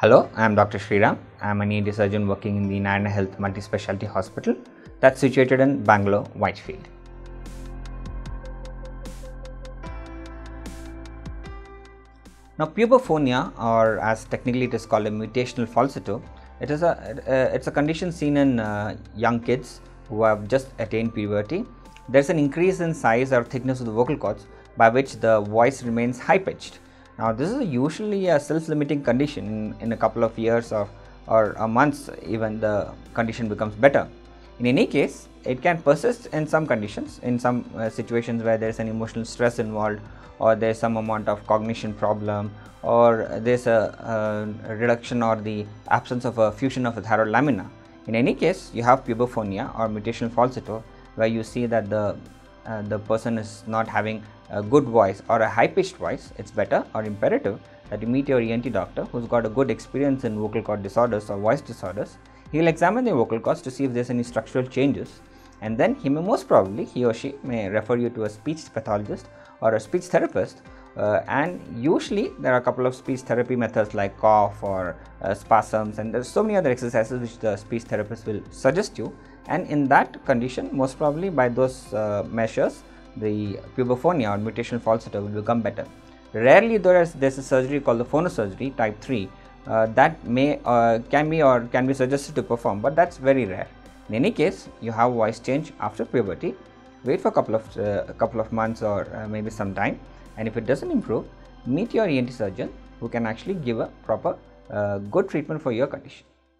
Hello, I am Dr. Sriram. I am an ENT surgeon working in the Narayana Health Multi-Specialty Hospital that's situated in Bangalore, Whitefield. Now, puberphonia, or as technically it is called a mutational falsetto, it is a uh, it's a condition seen in uh, young kids who have just attained puberty. There's an increase in size or thickness of the vocal cords by which the voice remains high pitched. Now, this is usually a self-limiting condition. In, in a couple of years or or months, even the condition becomes better. In any case, it can persist in some conditions, in some uh, situations where there is an emotional stress involved, or there is some amount of cognition problem, or there is a, a, reduction or the absence of a fusion of the thyroid lamina. In any case, you have puberphonia or mutational falsetto, where you see that the uh, the person is not having a good voice or a high pitched voice. It's better or imperative that you meet your ENT doctor who's got a good experience in vocal cord disorders or voice disorders he will examine the vocal cords to see if there's any structural changes and then he may most probably he or she may refer you to a speech pathologist or a speech therapist uh, and usually there are a couple of speech therapy methods like cough or uh, spasms and there's so many other exercises which the speech therapist will suggest you. And in that condition most probably by those uh, measures the pubophonia or mutational falsetto will become better. Rarely there is there's a surgery called the phonosurgery type 3 uh, that may uh, can be or can be suggested to perform but that's very rare. In any case you have voice change after puberty wait for a couple of uh, couple of months or uh, maybe some time. And if it doesn't improve meet your ENT surgeon who can actually give a proper uh, good treatment for your condition